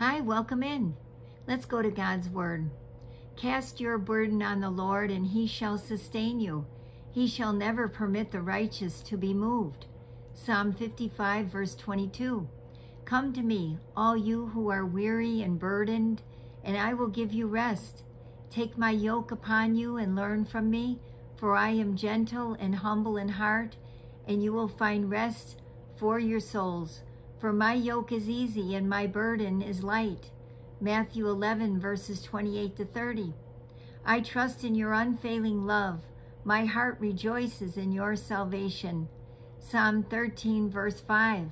Hi, welcome in. Let's go to God's Word. Cast your burden on the Lord, and he shall sustain you. He shall never permit the righteous to be moved. Psalm 55, verse 22. Come to me, all you who are weary and burdened, and I will give you rest. Take my yoke upon you and learn from me, for I am gentle and humble in heart, and you will find rest for your souls. For my yoke is easy and my burden is light. Matthew 11, verses 28 to 30. I trust in your unfailing love. My heart rejoices in your salvation. Psalm 13, verse 5.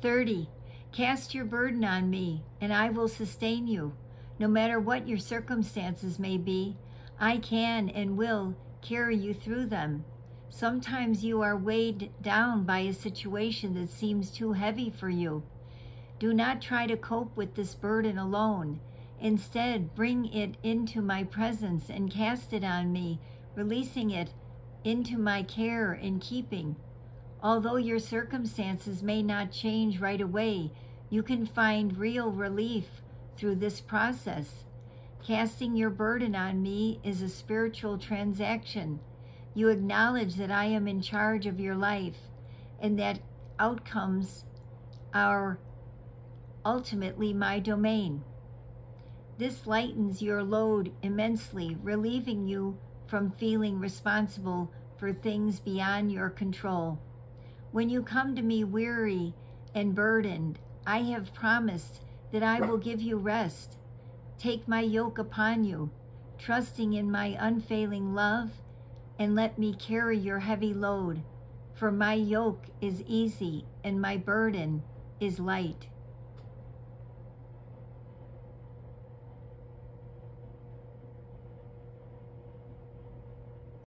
Thirty, cast your burden on me, and I will sustain you. No matter what your circumstances may be, I can and will carry you through them. Sometimes you are weighed down by a situation that seems too heavy for you. Do not try to cope with this burden alone. Instead, bring it into my presence and cast it on me, releasing it into my care and keeping. Although your circumstances may not change right away, you can find real relief through this process. Casting your burden on me is a spiritual transaction. You acknowledge that I am in charge of your life and that outcomes are ultimately my domain. This lightens your load immensely, relieving you from feeling responsible for things beyond your control. When you come to me weary and burdened, I have promised that I will give you rest. Take my yoke upon you, trusting in my unfailing love, and let me carry your heavy load. For my yoke is easy and my burden is light.